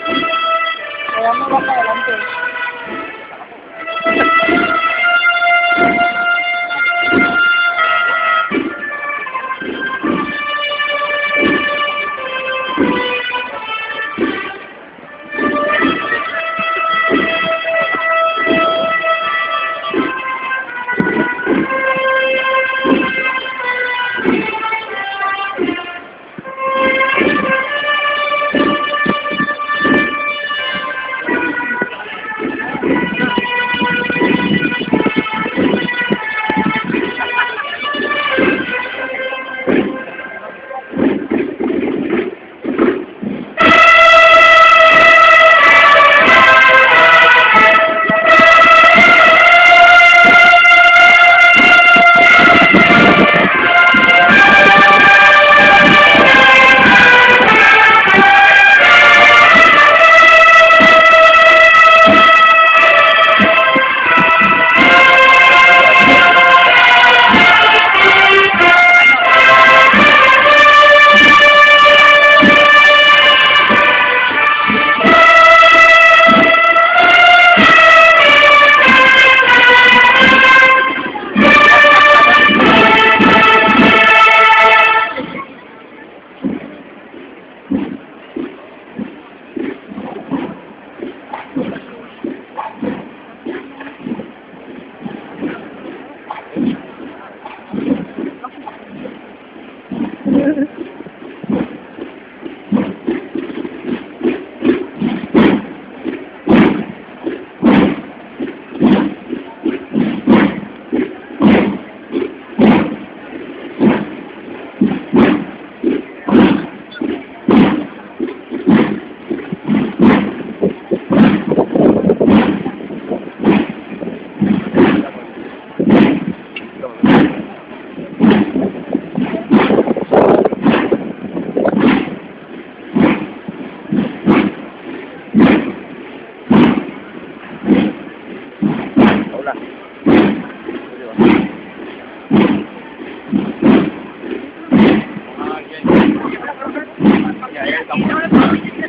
pues, le damos más adelante. 예, 감사합 니.